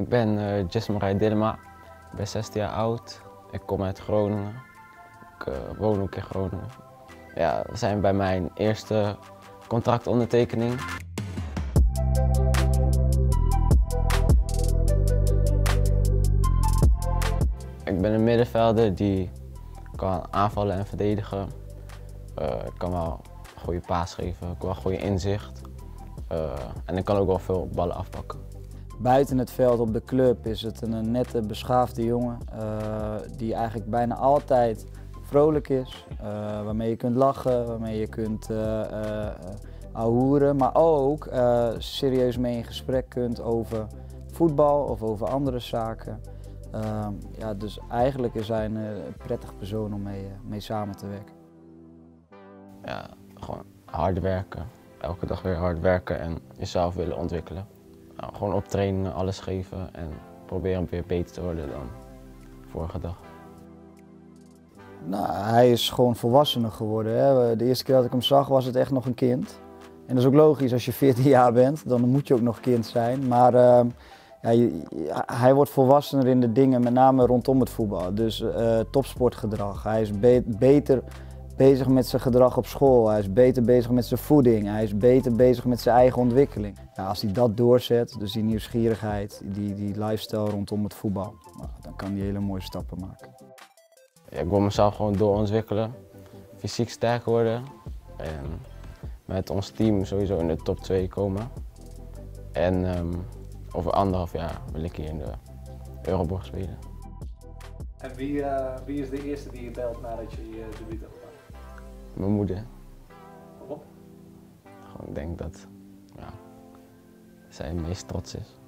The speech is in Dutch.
Ik ben uh, Jess Dillema, ik ben 16 jaar oud, ik kom uit Groningen, ik uh, woon ook in Groningen. Ja, we zijn bij mijn eerste contractondertekening. Ik ben een middenvelder die kan aanvallen en verdedigen. Uh, ik kan wel een goede paas geven, ik heb wel goede inzicht. En ik kan ook wel veel ballen afpakken. Buiten het veld op de club is het een nette, beschaafde jongen uh, die eigenlijk bijna altijd vrolijk is, uh, waarmee je kunt lachen, waarmee je kunt ahoeren, maar ook serieus mee in gesprek kunt over voetbal of over andere zaken. Ehm, ja, dus eigenlijk is hij een prettig persoon om mee, mee samen te werken. Ja, gewoon hard werken. Elke dag weer hard werken en jezelf willen ontwikkelen. Nou, gewoon op trainingen alles geven en proberen weer beter te worden dan vorige dag. Nou, hij is gewoon volwassener geworden. Hè. De eerste keer dat ik hem zag was het echt nog een kind. En dat is ook logisch, als je 14 jaar bent, dan moet je ook nog kind zijn. Maar uh, ja, hij wordt volwassener in de dingen, met name rondom het voetbal. Dus uh, topsportgedrag. Hij is be beter bezig met zijn gedrag op school. Hij is beter bezig met zijn voeding. Hij is beter bezig met zijn eigen ontwikkeling. Ja, als hij dat doorzet, dus die nieuwsgierigheid, die, die lifestyle rondom het voetbal, nou, dan kan hij hele mooie stappen maken. Ja, ik wil mezelf gewoon doorontwikkelen, fysiek sterk worden en met ons team sowieso in de top 2 komen. En um, over anderhalf jaar wil ik hier in de Euroborg spelen. En wie, uh, wie is de eerste die je belt nadat je je debuut hebt? Mijn moeder. Waarom? Gewoon, ik denk dat ja, zij het meest trots is.